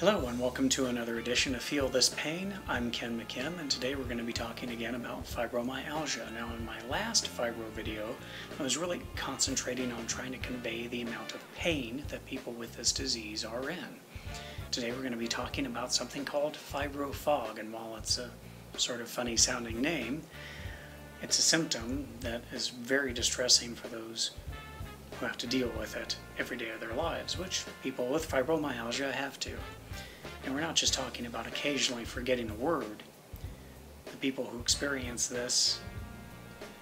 Hello and welcome to another edition of Feel This Pain. I'm Ken McKim and today we're going to be talking again about fibromyalgia. Now in my last fibro video, I was really concentrating on trying to convey the amount of pain that people with this disease are in. Today we're going to be talking about something called fibro fog and while it's a sort of funny sounding name, it's a symptom that is very distressing for those who have to deal with it every day of their lives, which people with fibromyalgia have to. And we're not just talking about occasionally forgetting a word. The people who experience this,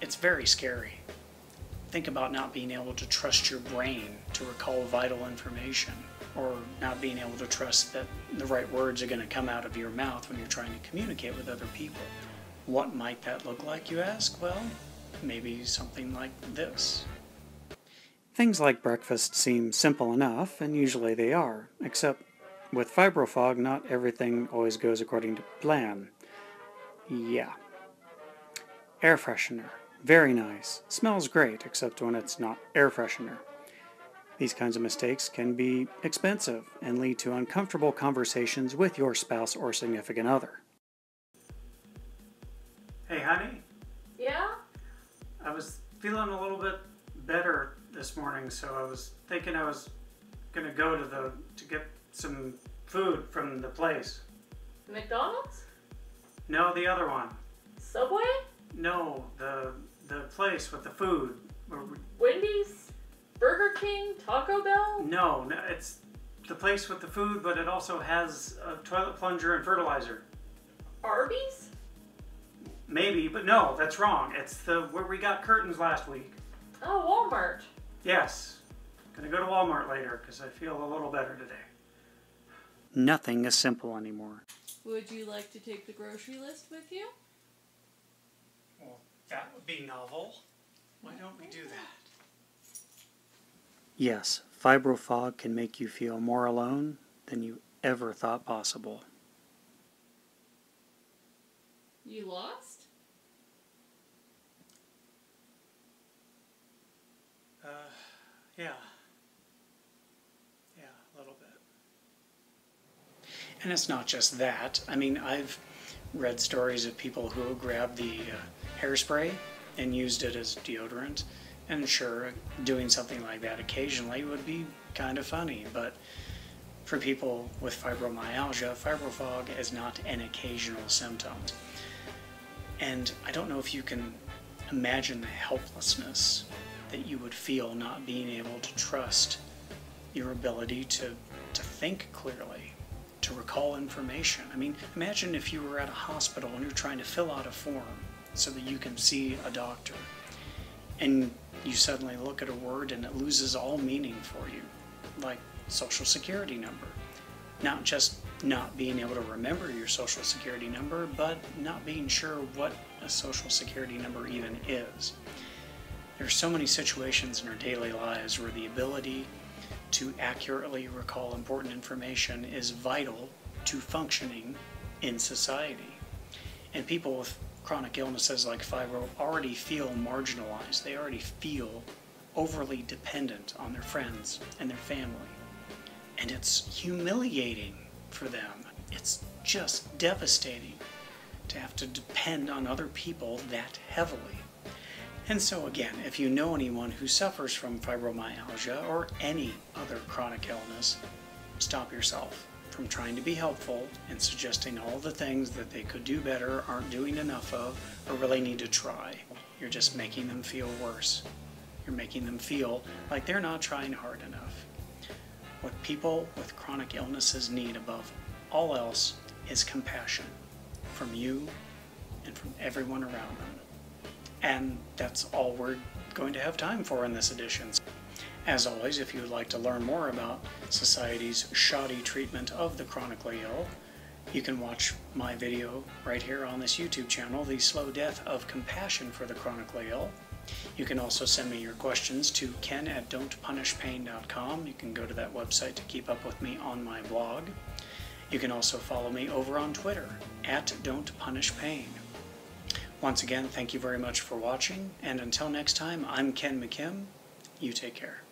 it's very scary. Think about not being able to trust your brain to recall vital information, or not being able to trust that the right words are going to come out of your mouth when you're trying to communicate with other people. What might that look like, you ask? Well, maybe something like this. Things like breakfast seem simple enough, and usually they are, except with fibrofog, not everything always goes according to plan. Yeah. Air freshener. Very nice. Smells great, except when it's not air freshener. These kinds of mistakes can be expensive and lead to uncomfortable conversations with your spouse or significant other. Hey, honey. Yeah? I was feeling a little bit better this morning, so I was thinking I was gonna go to the to get some food from the place. McDonald's? No, the other one. Subway? No, the the place with the food. Wendy's? Burger King? Taco Bell? No, no, it's the place with the food, but it also has a toilet plunger and fertilizer. Arby's? Maybe, but no, that's wrong. It's the where we got curtains last week. Oh, Walmart. Yes. Gonna go to Walmart later because I feel a little better today. Nothing is simple anymore. Would you like to take the grocery list with you? Well, that would be novel. Why don't we do that? Yes, fibrofog can make you feel more alone than you ever thought possible. You lost? Uh, yeah. Yeah, a little bit. And it's not just that. I mean, I've read stories of people who grabbed the uh, hairspray and used it as deodorant. And sure, doing something like that occasionally would be kind of funny, but for people with fibromyalgia, fibrofog is not an occasional symptom. And I don't know if you can imagine the helplessness that you would feel not being able to trust your ability to, to think clearly, to recall information. I mean, imagine if you were at a hospital and you're trying to fill out a form so that you can see a doctor, and you suddenly look at a word and it loses all meaning for you, like social security number. Not just not being able to remember your social security number, but not being sure what a social security number even is. There are so many situations in our daily lives where the ability to accurately recall important information is vital to functioning in society. And people with chronic illnesses like fibro already feel marginalized. They already feel overly dependent on their friends and their family. And it's humiliating for them. It's just devastating to have to depend on other people that heavily. And so, again, if you know anyone who suffers from fibromyalgia or any other chronic illness, stop yourself from trying to be helpful and suggesting all the things that they could do better, aren't doing enough of, or really need to try. You're just making them feel worse. You're making them feel like they're not trying hard enough. What people with chronic illnesses need above all else is compassion from you and from everyone around them. And that's all we're going to have time for in this edition. As always, if you would like to learn more about society's shoddy treatment of the chronically ill, you can watch my video right here on this YouTube channel, The Slow Death of Compassion for the Chronically Ill. You can also send me your questions to ken at don'tpunishpain.com. You can go to that website to keep up with me on my blog. You can also follow me over on Twitter at Don't Punish Pain. Once again, thank you very much for watching, and until next time, I'm Ken McKim. You take care.